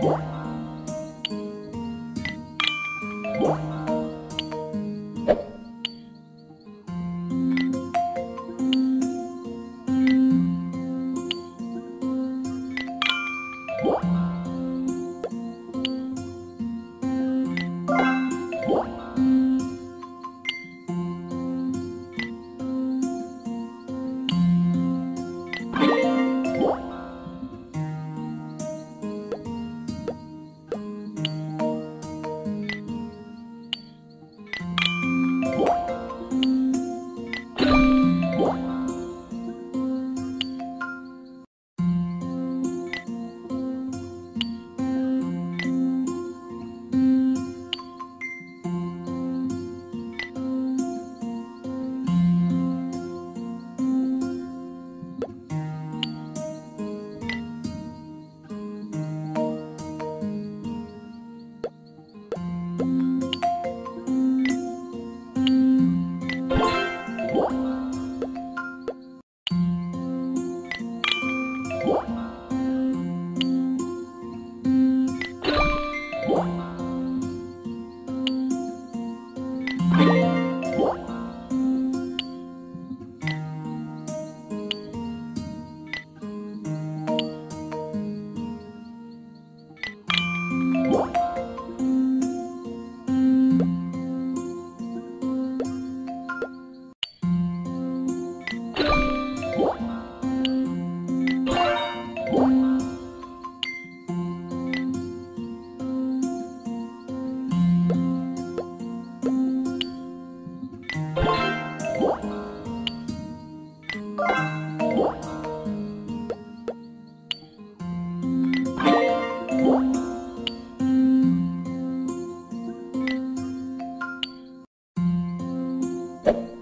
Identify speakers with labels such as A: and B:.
A: What? thank you